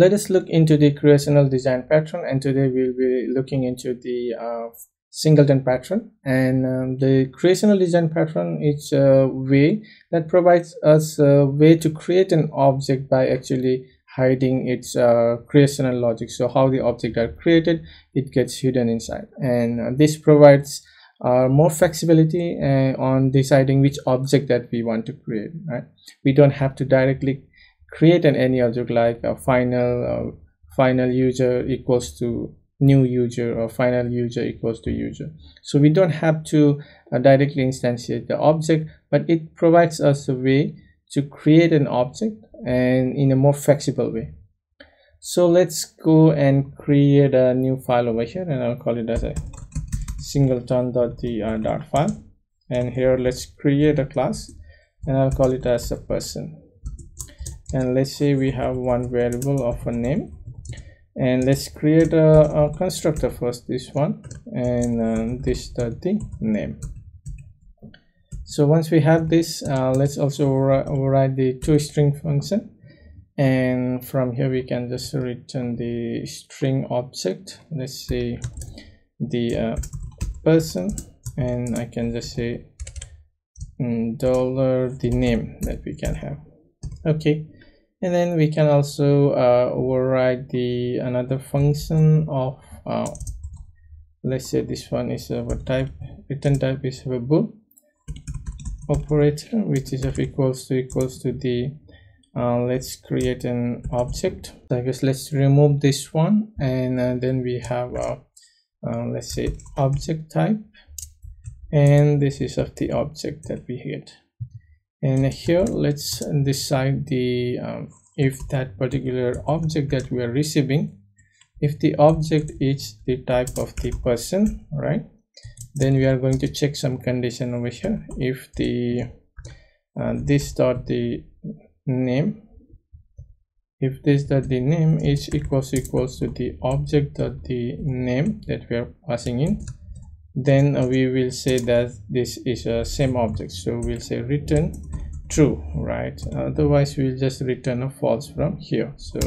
let us look into the creational design pattern and today we'll be looking into the uh, singleton pattern. And um, the creational design pattern is a way that provides us a way to create an object by actually hiding its uh, creational logic. So how the object are created it gets hidden inside. And uh, this provides uh, more flexibility uh, on deciding which object that we want to create right? We don't have to directly create an any object like a final uh, final user equals to new user or final user equals to user. So we don't have to uh, directly instantiate the object but it provides us a way to create an object and in a more flexible way. So let's go and create a new file over here and i'll call it as a singleton.dart file. And here let's create a class and i'll call it as a person and let's say we have one variable of a name. And let's create a, a constructor first this one and uh, this the name. So once we have this uh, let's also override the toString function. And from here we can just return the string object. Let's say the uh, person. And I can just say mm, dollar the name that we can have. Okay and then we can also uh, override the another function of uh, let's say this one is of a type return type is of a bool operator which is of equals to equals to the uh, let's create an object. So I guess let's remove this one and uh, then we have a uh, let's say object type. And this is of the object that we get and here let's decide the um, if that particular object that we are receiving if the object is the type of the person right? Then we are going to check some condition over here. If the uh, this dot the name if this dot the name is equals equals to the object dot the name that we are passing in then we will say that this is a same object. So we'll say return true right. Otherwise we'll just return a false from here. So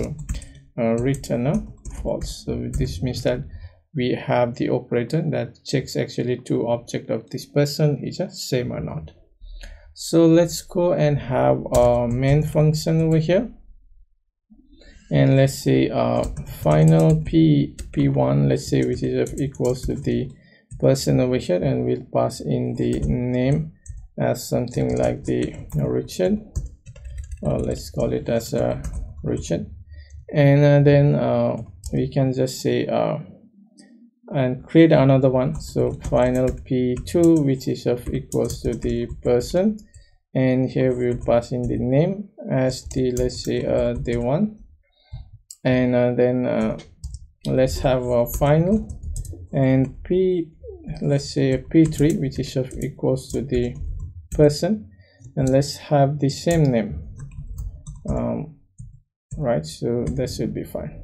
uh, return a false. So this means that we have the operator that checks actually two object of this person is a same or not. So let's go and have a main function over here. And let's say uh final p p1 let's say which is equals to the person over here and we'll pass in the name as something like the Richard or let's call it as a Richard. And uh, then uh, we can just say uh, and create another one. So final p2 which is of equals to the person. And here we'll pass in the name as the let's say uh, the one and uh, then uh, let's have a final. And p let's say p3 which is of equals to the person and let's have the same name. Um, right so that should be fine.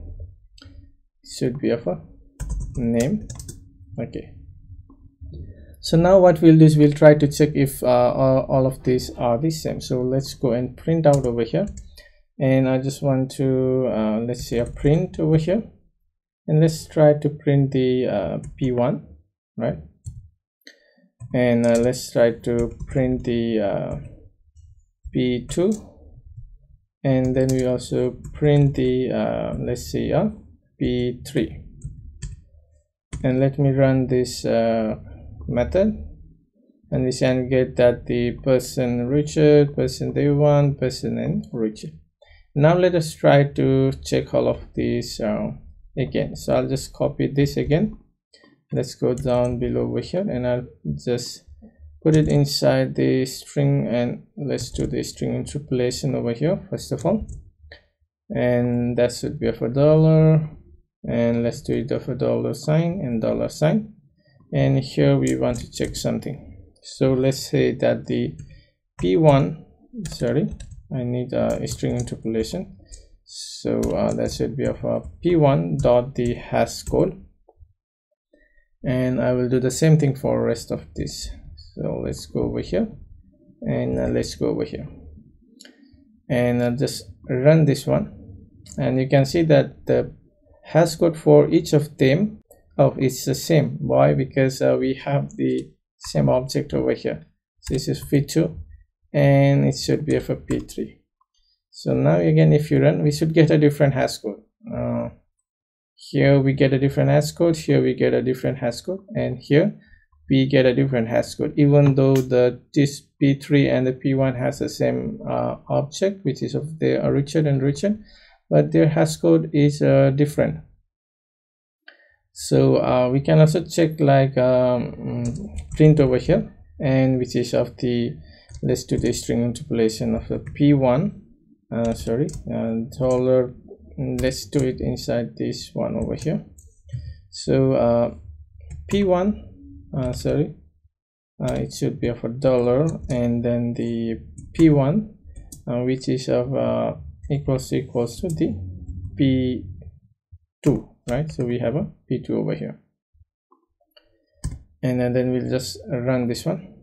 Should be of a name. Okay. So now what we'll do is we'll try to check if uh, all of these are the same. So let's go and print out over here. And I just want to uh, let's say a print over here. And let's try to print the uh, p1 right and uh, let's try to print the uh, p2 and then we also print the uh, let's see uh, p3 and let me run this uh, method and we can get that the person Richard, person Dewan, person and Richard. Now let us try to check all of these uh, again. So I'll just copy this again let's go down below over here and I'll just put it inside the string and let's do the string interpolation over here first of all. And that should be of a dollar. And let's do it of a dollar sign and dollar sign. And here we want to check something. So let's say that the p1 sorry i need a string interpolation. So uh, that should be of a p1 dot the hash code and I will do the same thing for rest of this. So let's go over here. And uh, let's go over here. And uh, just run this one. And you can see that the hash code for each of them oh it's the same. Why? Because uh, we have the same object over here. So this is p2 and it should be for p3 so now again if you run we should get a different hash code. Uh, here we get a different hash code here we get a different hash code and here we get a different hash code. Even though the this p3 and the p1 has the same uh, object which is of the richard and richard but their hash code is uh, different. So uh, we can also check like um, print over here and which is of the let's do the string interpolation of the p1 uh, sorry and dollar let's do it inside this one over here. So uh, p1 uh, sorry. Uh, it should be of a dollar and then the p1 uh, which is of uh, equals equals to the p2 right? So we have a p2 over here. And then we'll just run this one.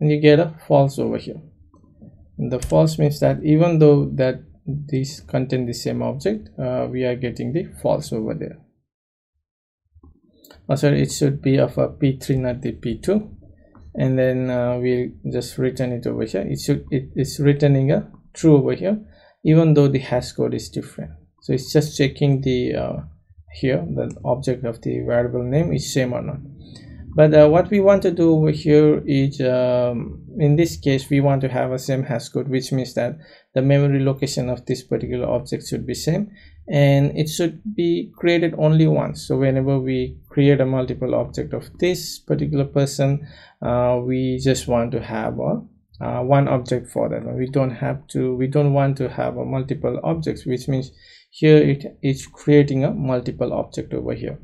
And you get a false over here. And the false means that even though that these contain the same object uh, we are getting the false over there. Also it should be of a p3 not the p2 and then uh, we'll just return it over here. It should it is returning a true over here even though the hash code is different. So it's just checking the uh, here the object of the variable name is same or not but uh, what we want to do over here is um, in this case we want to have a same hash code which means that the memory location of this particular object should be same and it should be created only once. So whenever we create a multiple object of this particular person uh, we just want to have a uh, one object for that we don't have to we don't want to have a multiple objects which means here it is creating a multiple object over here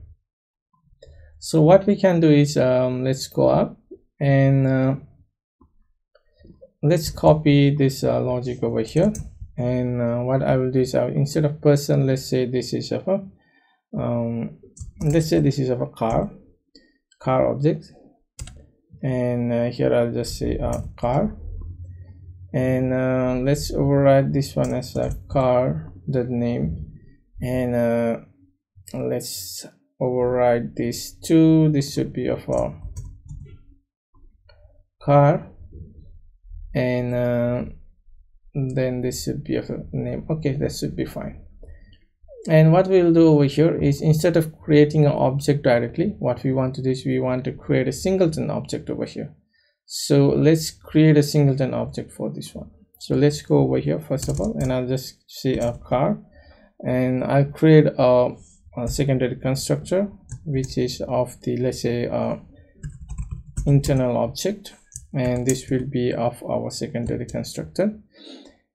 so what we can do is um, let's go up and uh, let's copy this uh, logic over here. And uh, what I will do is I'll, instead of person let's say this is of a um, let's say this is of a car car object. And uh, here I'll just say a car. And uh, let's override this one as a car dot name. And uh, let's override this two this should be of a car. And uh, then this should be of a name. Okay that should be fine. And what we'll do over here is instead of creating an object directly what we want to do is we want to create a singleton object over here. So let's create a singleton object for this one. So let's go over here first of all and i'll just say a car. And i'll create a uh, secondary constructor which is of the let's say uh, internal object and this will be of our secondary constructor.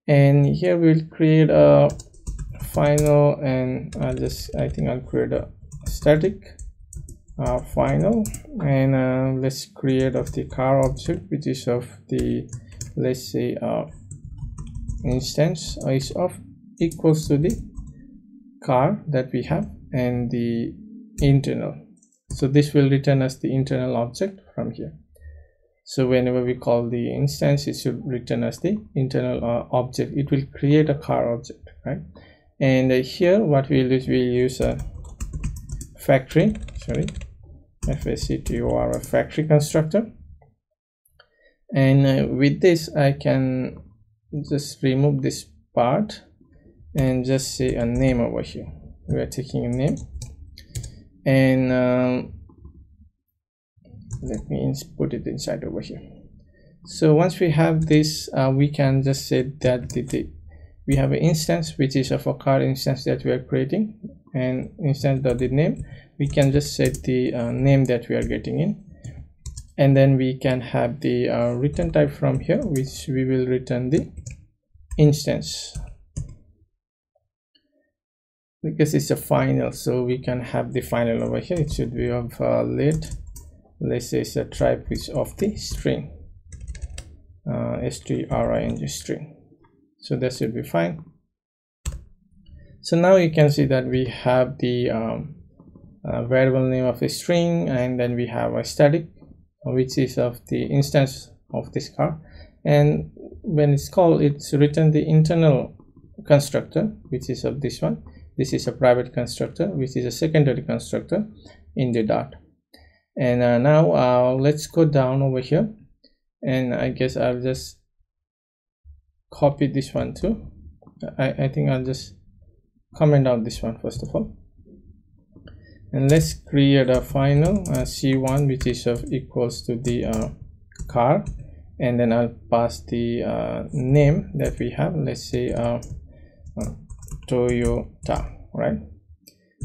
And here we'll create a final and I'll just I think I'll create a static uh, final and uh, let's create of the car object which is of the let's say uh, instance is of equals to the car that we have and the internal. So this will return us the internal object from here. So whenever we call the instance it should return us the internal uh, object. It will create a car object right? And uh, here what we'll do is we'll use a factory sorry f-a-c-t-o-r a factory constructor. And uh, with this i can just remove this part and just say a name over here we are taking a name. And um, let me put it inside over here. So once we have this uh, we can just say that the, the, we have an instance which is of a car instance that we are creating. And instance dot the name we can just set the uh, name that we are getting in. And then we can have the uh, return type from here which we will return the instance because it's a final so we can have the final over here. It should be of uh, let let's say it's a type which of the string uh, string string. So that should be fine. So now you can see that we have the um, uh, variable name of a string and then we have a static which is of the instance of this car and when it's called it's written the internal constructor which is of this one this is a private constructor which is a secondary constructor in the dart and uh, now uh, let's go down over here. And I guess I'll just copy this one too. I, I think I'll just comment out this one first of all. And let's create a final uh, c1 which is of equals to the uh, car. And then I'll pass the uh, name that we have. Let's say uh, Toyota right?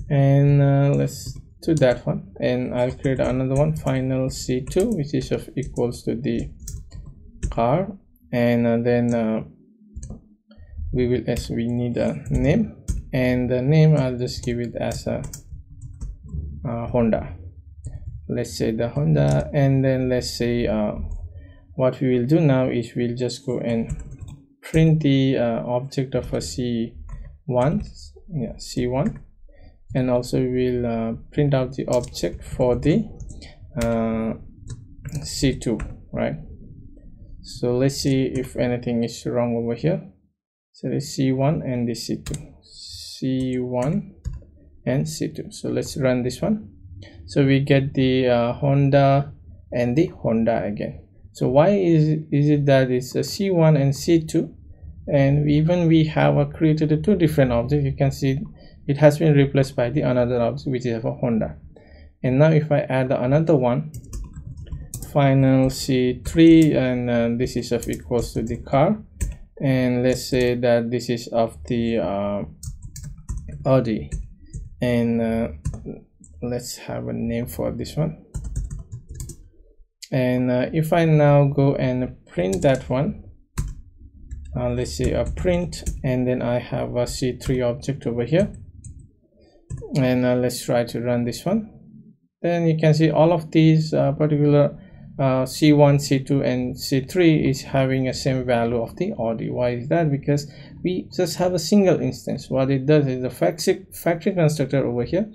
And uh, let's do that one. And I'll create another one final c2 which is of equals to the car. And then we will as we need a name. And the name I'll just give it as a uh, Honda. Let's say the Honda and then let's say uh, what we will do now is we'll just go and print the uh, object of a C1 yeah C1 and also we'll uh, print out the object for the uh, C2 right? So let's see if anything is wrong over here. So the C1 and the C2 C1 and c2 so let's run this one. So we get the uh, honda and the honda again. So why is is it that it's a c1 and c2 and even we have uh, created two different objects. You can see it has been replaced by the another object which is a honda. And now if i add another one final c3 and uh, this is of equals to the car. And let's say that this is of the uh, audi. And uh, let's have a name for this one. And uh, if I now go and print that one uh, let's say a print and then I have a C3 object over here. And uh, let's try to run this one. Then you can see all of these uh, particular uh, c1 c2 and c3 is having a same value of the audi why is that? Because we just have a single instance. What it does is the factory constructor over here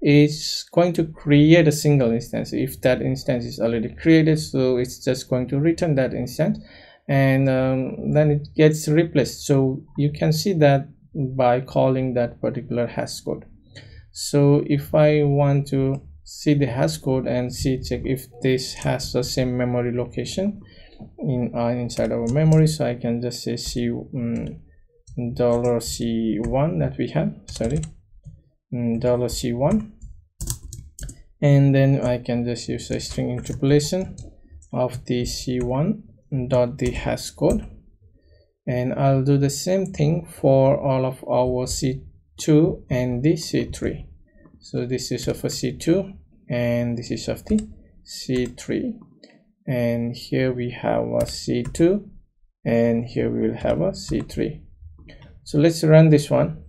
is going to create a single instance. If that instance is already created so it's just going to return that instance and um, then it gets replaced. So you can see that by calling that particular hash code. So if i want to see the hash code and see check if this has the same memory location in uh, inside our memory so i can just say c um, dollar c1 that we have. Sorry. Mm, dollar c1 and then i can just use a string interpolation of the c1 dot the hash code. And i'll do the same thing for all of our c2 and the c3 so this is of a c2 and this is of the c3 and here we have a c2 and here we will have a c3 so let's run this one.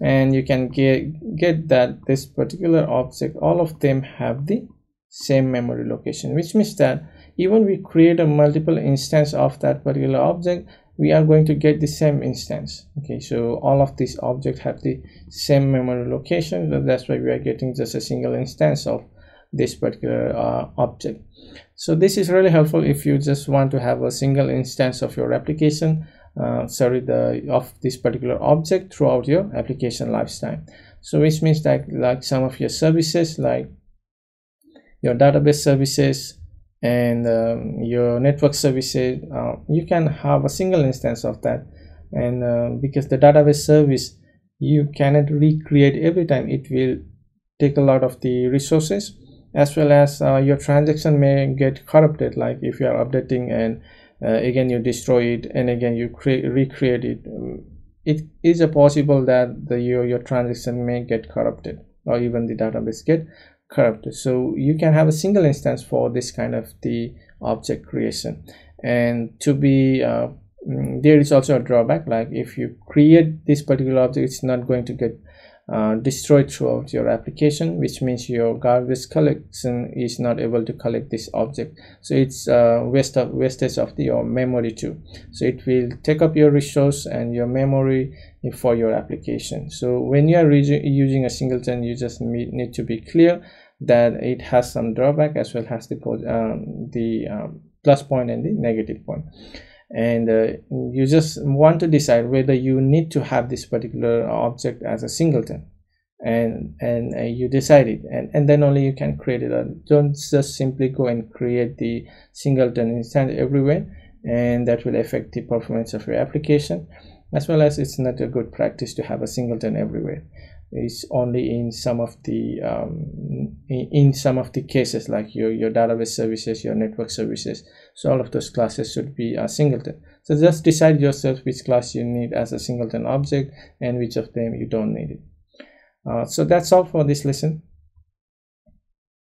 And you can get get that this particular object all of them have the same memory location which means that even we create a multiple instance of that particular object we are going to get the same instance. Okay so all of these objects have the same memory location that's why we are getting just a single instance of this particular uh, object. So this is really helpful if you just want to have a single instance of your application uh, sorry the of this particular object throughout your application lifetime. So which means that like some of your services like your database services and um, your network services uh, you can have a single instance of that. And uh, because the database service you cannot recreate every time. It will take a lot of the resources as well as uh, your transaction may get corrupted like if you are updating and uh, again you destroy it and again you create recreate it. It is a possible that the your, your transaction may get corrupted or even the database get corrupted so you can have a single instance for this kind of the object creation. And to be uh, mm, there is also a drawback like if you create this particular object it's not going to get uh, destroyed throughout your application which means your garbage collection is not able to collect this object. So it's uh, waste of wastage of the, your memory too. So it will take up your resource and your memory for your application. So when you are using a singleton you just need to be clear that it has some drawback as well as the um, the um, plus point and the negative point. And uh, you just want to decide whether you need to have this particular object as a singleton and and uh, you decide it. And, and then only you can create it. Don't just simply go and create the singleton instance everywhere and that will affect the performance of your application as well as it's not a good practice to have a singleton everywhere. It's only in some of the um, in, some of the cases like your your database services your network services. So all of those classes should be a singleton. So just decide yourself which class you need as a singleton object and which of them you don't need it. Uh, so that's all for this lesson